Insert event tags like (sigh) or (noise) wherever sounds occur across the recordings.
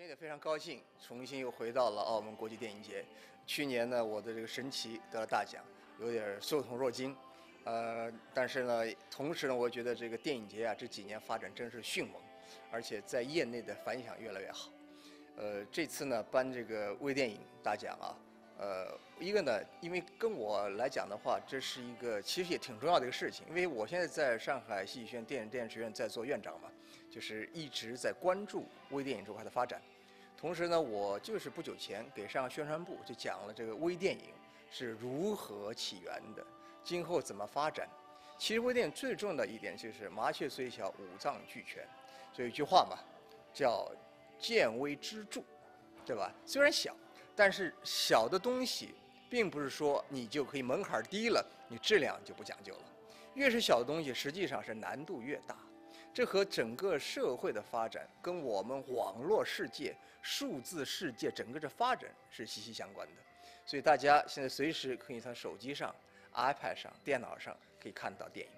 天也非常高兴，重新又回到了澳门国际电影节。去年呢，我的这个《神奇》得了大奖，有点受宠若惊。呃，但是呢，同时呢，我觉得这个电影节啊，这几年发展真是迅猛，而且在业内的反响越来越好。呃，这次呢，颁这个微电影大奖啊，呃，一个呢，因为跟我来讲的话，这是一个其实也挺重要的一个事情，因为我现在在上海戏剧学院电影电影学院在做院长嘛，就是一直在关注微电影这块的发展。同时呢，我就是不久前给上海宣传部就讲了这个微电影是如何起源的。今后怎么发展？其实微电影最重要的一点就是麻雀虽小，五脏俱全。所以一句话嘛，叫见微知著，对吧？虽然小，但是小的东西，并不是说你就可以门槛低了，你质量就不讲究了。越是小的东西，实际上是难度越大。这和整个社会的发展，跟我们网络世界、数字世界整个的发展是息息相关的。所以大家现在随时可以从手机上。iPad 上、电脑上可以看到电影。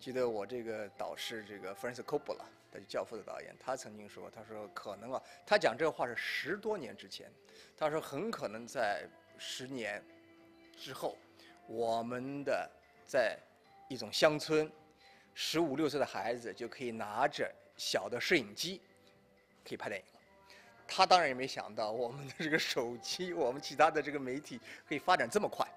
记得我这个导师，这个 Francis Coppola，他是《教父》的导演，他曾经说：“他说可能啊，他讲这话是十多年之前。他说很可能在十年之后，我们的在一种乡村，十五六岁的孩子就可以拿着小的摄影机，可以拍电影了。他当然也没想到，我们的这个手机，我们其他的这个媒体可以发展这么快。”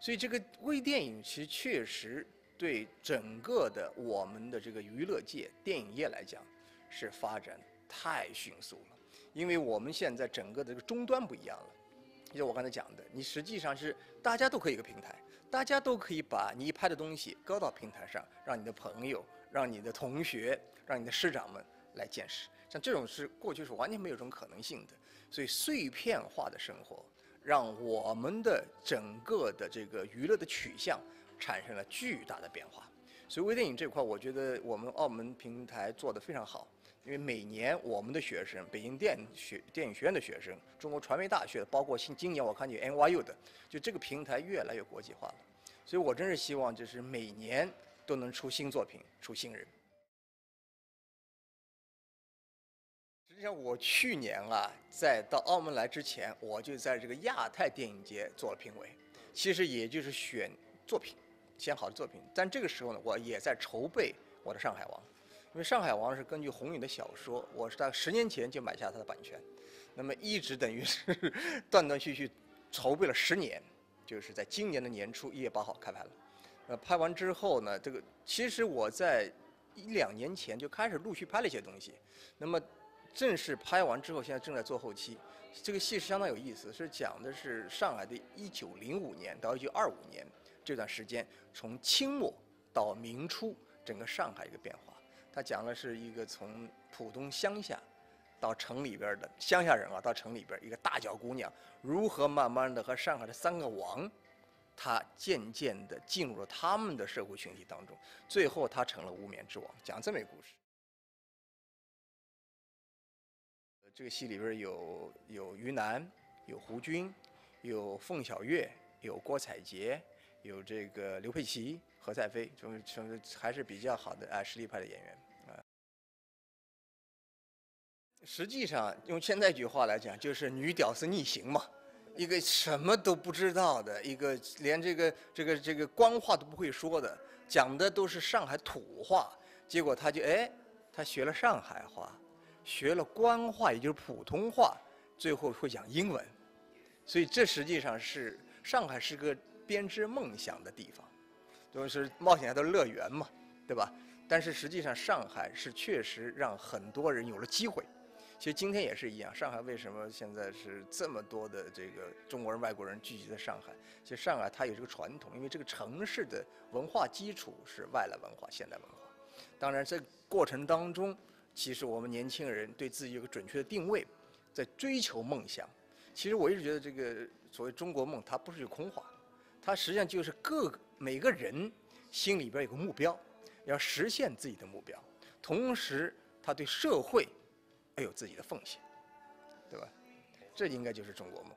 所以这个微电影其实确实对整个的我们的这个娱乐界、电影业来讲，是发展太迅速了。因为我们现在整个的这个终端不一样了，就我刚才讲的，你实际上是大家都可以一个平台，大家都可以把你拍的东西搁到平台上，让你的朋友、让你的同学、让你的师长们来见识。像这种是过去是完全没有这种可能性的。所以碎片化的生活。让我们的整个的这个娱乐的取向产生了巨大的变化，所以微电影这块，我觉得我们澳门平台做得非常好。因为每年我们的学生，北京电学电影学院的学生，中国传媒大学，包括新今年我看见 NYU 的，就这个平台越来越国际化了。所以我真是希望，就是每年都能出新作品，出新人。实际上，我去年啊，在到澳门来之前，我就在这个亚太电影节做了评委。其实也就是选作品，选好的作品。但这个时候呢，我也在筹备我的《上海王》，因为《上海王》是根据红影的小说，我是在十年前就买下它的版权，那么一直等于是 (laughs) 断断续续筹备了十年，就是在今年的年初一月八号开拍了。呃，拍完之后呢，这个其实我在一两年前就开始陆续拍了一些东西，那么。正式拍完之后，现在正在做后期。这个戏是相当有意思，是讲的是上海的1905年到1925年这段时间，从清末到明初整个上海一个变化。他讲的是一个从浦东乡下到城里边的乡下人啊，到城里边一个大脚姑娘，如何慢慢的和上海的三个王，他渐渐的进入了他们的社会群体当中，最后他成了无冕之王，讲这么一个故事。这个戏里边有有于南，有胡军，有凤小岳，有郭采洁，有这个刘佩琦、何赛飞，就是还是比较好的啊实力派的演员。实际上用现在一句话来讲，就是女屌丝逆行嘛，一个什么都不知道的一个，连这个这个这个官话都不会说的，讲的都是上海土话，结果他就哎，他学了上海话。学了官话，也就是普通话，最后会讲英文，所以这实际上是上海是个编织梦想的地方，都是冒险家的乐园嘛，对吧？但是实际上上海是确实让很多人有了机会。其实今天也是一样，上海为什么现在是这么多的这个中国人、外国人聚集在上海？其实上海它有这个传统，因为这个城市的文化基础是外来文化、现代文化。当然，这过程当中。其实我们年轻人对自己有个准确的定位，在追求梦想。其实我一直觉得这个所谓中国梦，它不是句空话，它实际上就是各每个人心里边有个目标，要实现自己的目标，同时他对社会要有自己的奉献，对吧？这应该就是中国梦。